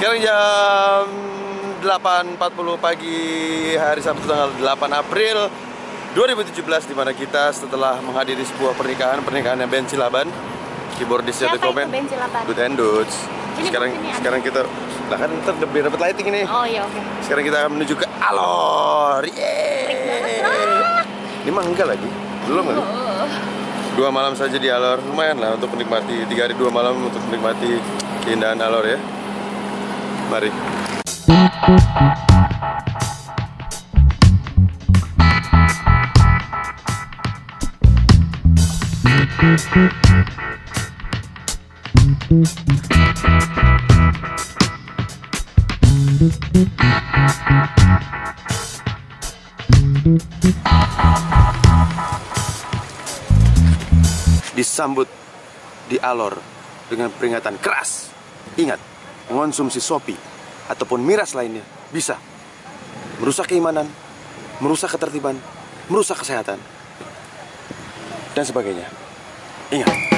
Sekarang jam 8.40 pagi hari Sabtu tanggal 8 April 2017 di mana kita setelah menghadiri sebuah pernikahan pernikahan yang Ben Cilaban keyboardisnya The Comment Ben Cilaban? Good and Dudes Ini sekarang ada. sekarang kita lah kan ntar lebih dapat lighting ini Oh iya oke. sekarang kita akan menuju ke Alor Yeay. ini mah enggak lagi belum lagi Oh. dua malam saja di Alor lumayan lah untuk menikmati tiga hari dua malam untuk menikmati keindahan Alor ya mari disambut di Alor dengan peringatan keras. Ingat, mengonsumsi sopi ataupun miras lainnya bisa merusak keimanan, merusak ketertiban, merusak kesehatan, dan sebagainya. Ingat.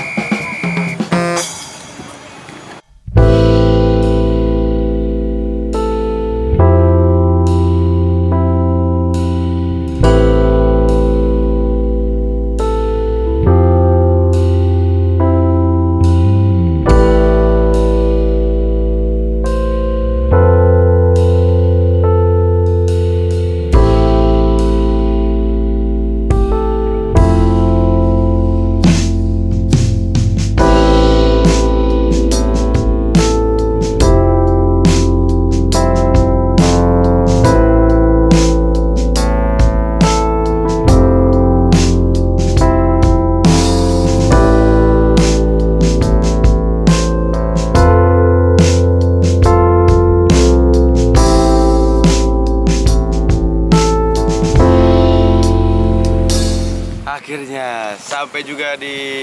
Akhirnya sampai juga di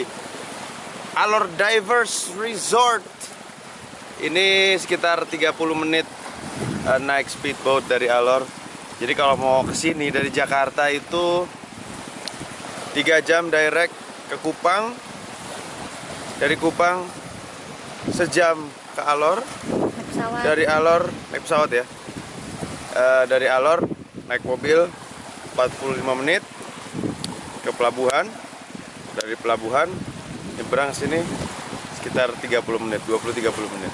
Alor Divers Resort. Ini sekitar 30 menit eh, naik speedboat dari Alor. Jadi kalau mau ke sini dari Jakarta itu 3 jam direct ke Kupang. Dari Kupang sejam ke Alor. Pesawat. Dari Alor naik pesawat ya. Eh, dari Alor naik mobil 45 menit pelabuhan. Dari pelabuhan nyebrang sini sekitar 30 menit, 20-30 menit.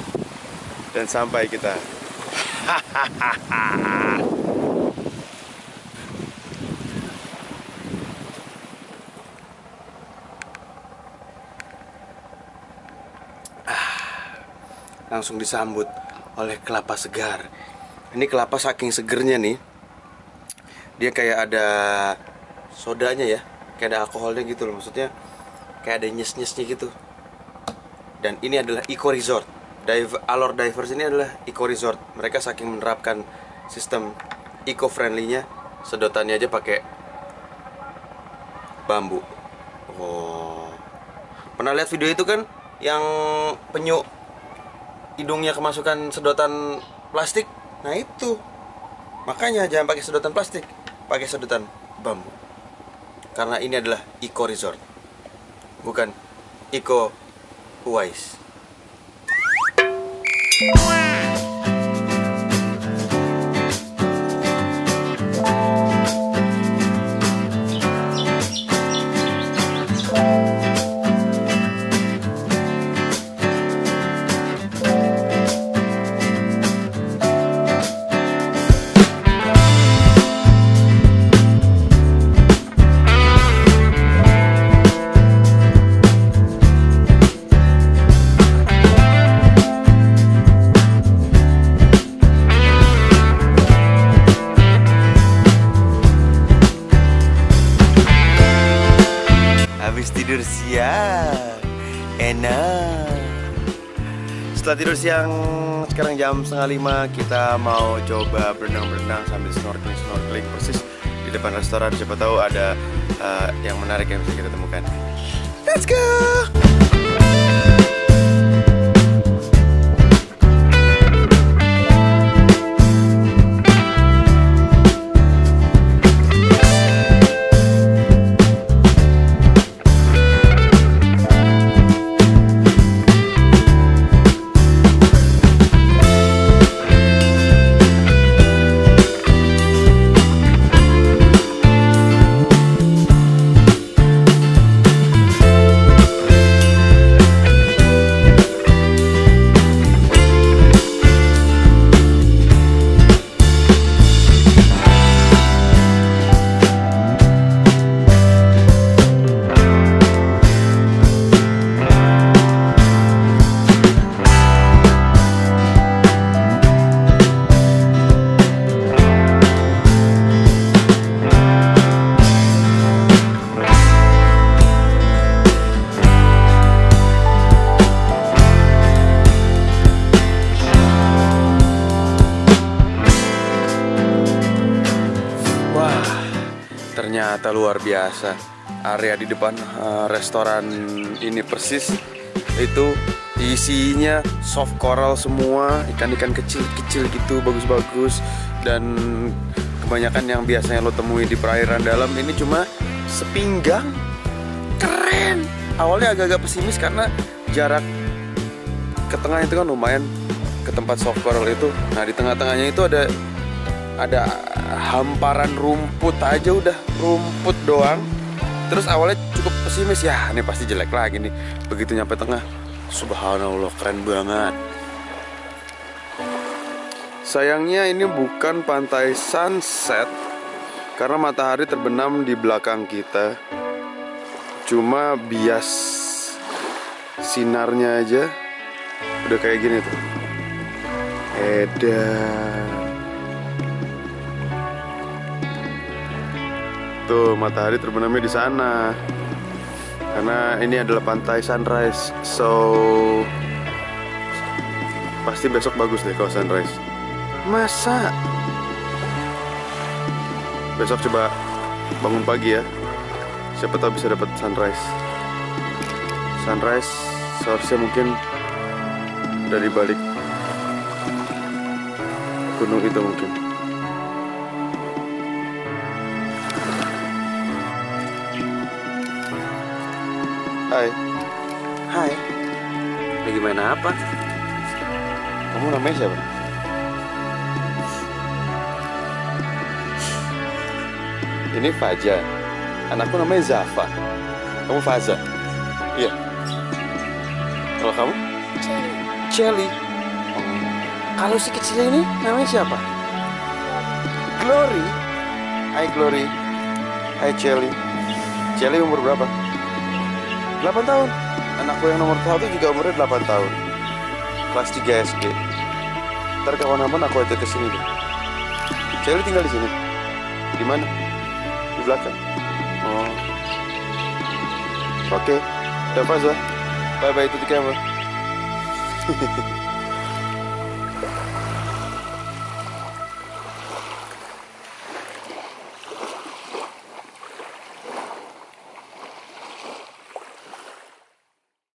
Dan sampai kita. langsung disambut oleh kelapa segar. Ini kelapa saking segernya nih, dia kayak ada sodanya ya, kayak ada alkoholnya gitu loh. Maksudnya kayak ada nyes-nyesnya gitu. Dan ini adalah eco resort. Dive, Alor Divers ini adalah eco resort. Mereka saking menerapkan sistem eco friendly-nya, sedotannya aja pakai bambu. Oh. Pernah lihat video itu kan yang penyu hidungnya kemasukan sedotan plastik nah itu makanya jangan pakai sedotan plastik pakai sedotan bambu karena ini adalah eco resort. Bukan eco wise setelah tidur siang sekarang jam setengah lima. Kita mau coba berenang-berenang sambil snorkeling snorkeling persis di depan restoran. Siapa tahu ada eh, yang menarik yang bisa kita temukan. Let's go ternyata luar biasa. Area di depan uh, restoran ini persis. Itu isinya soft coral semua ikan-ikan kecil-kecil gitu bagus-bagus. Dan kebanyakan yang biasanya lo temui di perairan dalam ini cuma sepinggang. Keren! Awalnya agak-agak pesimis karena jarak ke tengah itu kan lumayan ke tempat soft coral itu. Nah di tengah-tengahnya itu ada ada hamparan rumput aja udah rumput doang. Terus awalnya cukup pesimis ya ini pasti jelek lagi nih begitu nyampe tengah. Subhanallah keren banget. Sayangnya ini bukan pantai sunset karena matahari terbenam di belakang kita. Cuma bias sinarnya aja udah kayak gini tuh. Edan tuh matahari terbenamnya di sana. Karena ini adalah pantai sunrise. So pasti besok bagus deh kalau sunrise. Masa? Besok coba bangun pagi ya. Siapa tahu bisa dapat sunrise. Sunrise seharusnya mungkin dari balik gunung itu mungkin Hai. Hai. Lagi main apa? Kamu namanya siapa? Ini Faja. Anakku namanya Zafa. Kamu Faza? Iya. Kalau kamu? Celi. Celi. Kalau si kecil ini namanya siapa? Glory. Hai Glory. Hai Celi. Celi umur berapa? 8 tahun. Anakku yang nomor satu juga umurnya 8 tahun. Kelas 3 SD ntar kapan-kapan aku ajak ke sini deh Celi tinggal di sini. Di mana? Di belakang. Oh. Oke. Okay. udah pas bye bye itu di kamera